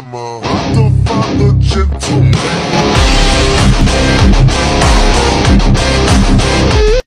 I'm a